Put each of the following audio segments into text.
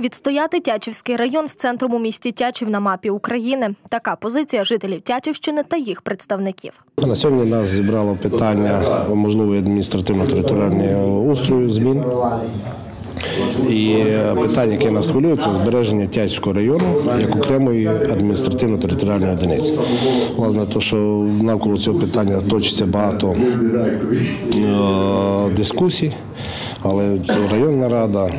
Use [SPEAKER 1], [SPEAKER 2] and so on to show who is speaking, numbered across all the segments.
[SPEAKER 1] Відстояти Тячівський район з центром у місті Тячів на мапі України. Така позиція жителів Тячівщини та їх представників.
[SPEAKER 2] На сьогодні нас зібрало питання можливої адміністративно-територіального устрою змін. І питання, яке нас хвилює, це збереження Тячського району як окремої адміністративно-територіальної одиниці. Власне, то, що навколо цього питання точиться багато е, дискусій, але районна рада,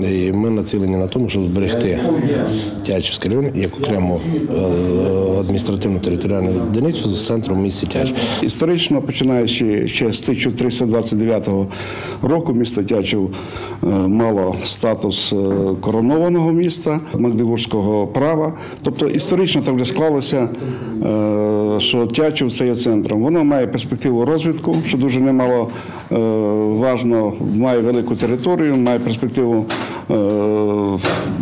[SPEAKER 2] і ми націлені на тому, щоб зберегти Тячівський район як окрему е, адміністративно-територіальну одиницю з центром місті Тяч.
[SPEAKER 3] Історично, починаючи ще з 1329 року, місто Тячів е, мало статус е, коронованого міста Магдебурзького права. Тобто історично так вже склалося, що Тячів це є центром. Воно має перспективу розвитку, що дуже немало важно, має велику територію, має перспективу е,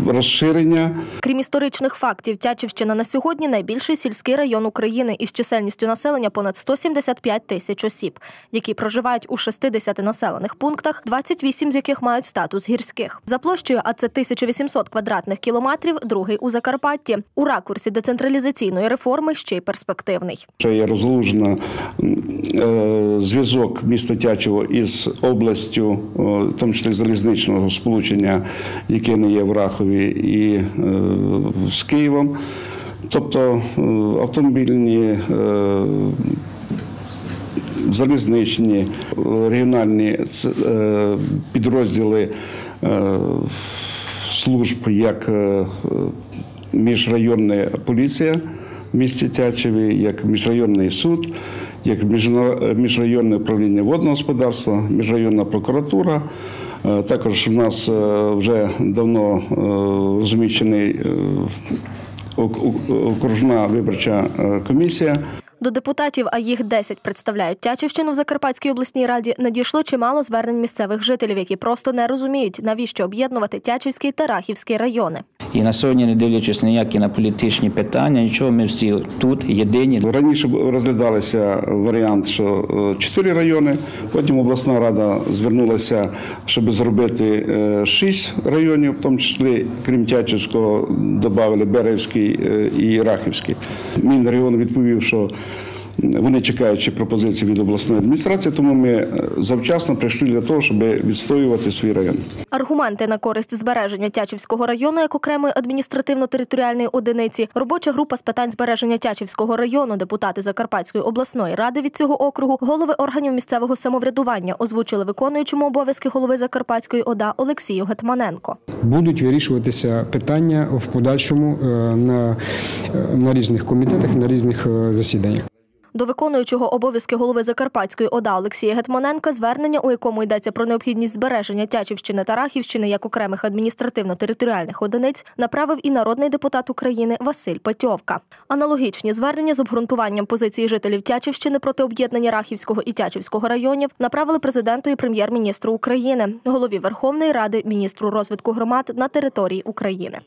[SPEAKER 3] розширення.
[SPEAKER 1] Крім історичних фактів, Тячівщина на сьогодні найбільший сільський район України із чисельністю населення понад 175 тисяч осіб, які проживають у 60 населених пунктах, 28 з яких мають статус гірських. За площею, а це 1800 квадратних кілометрів, другий у Закарпатті. У ракурсі децентралізаційної реформи ще й перспективний.
[SPEAKER 3] Це є розгалужена е, зв'язок міста Тячево із областю, в тому числі залізничного сполучення, яке не є в Рахові, і е, з Києвом. Тобто е, автомобільні. е, Залізничні регіональні підрозділи служб, як міжрайонна поліція в місті Тячеві, як міжрайонний суд, як міжрайонне управління водного господарства, міжрайонна прокуратура. Е, Також в нас е, вже давно е, розміщений ок- ок- окружна виборча комісія.
[SPEAKER 1] До депутатів, а їх 10 представляють Тячівщину в Закарпатській обласній раді, надійшло чимало звернень місцевих жителів, які просто не розуміють, навіщо об'єднувати Тячівський та Рахівський райони.
[SPEAKER 4] І на сьогодні, не дивлячись ніякі на політичні питання, нічого, ми всі тут єдині.
[SPEAKER 3] Раніше розглядалися варіант, що е, чотири райони. Потім обласна рада звернулася, щоб зробити е, шість районів, в тому числі, крім Тячівського, додали Берегівський е, і Рахівський. Мінрегіон відповів, що вони чекаючи пропозиції від обласної адміністрації, тому ми е, завчасно прийшли для того, щоб відстоювати свій район.
[SPEAKER 1] Аргументи на користь збереження Тячівського району як окремої адміністративно-територіальної одиниці. Робоча група з питань збереження Тячівського району, депутати Закарпатської обласної ради від цього округу, голови органів місцевого самоврядування озвучили виконуючому обов'язки голови Закарпатської ОДА Олексію Гетманенко.
[SPEAKER 5] Будуть вирішуватися питання в подальшому е, на, е, на різних комітетах, на різних засіданнях.
[SPEAKER 1] До виконуючого обов'язки голови Закарпатської ОДА Олексія Гетманенка звернення, у якому йдеться про необхідність збереження Тячівщини та Рахівщини як окремих адміністративно-територіальних одиниць, направив і народний депутат України Василь Петьовка. Аналогічні звернення з обґрунтуванням позиції жителів Тячівщини проти об'єднання Рахівського і Тячівського районів направили президенту і прем'єр-міністру України, голові Верховної Ради, міністру розвитку громад на території України.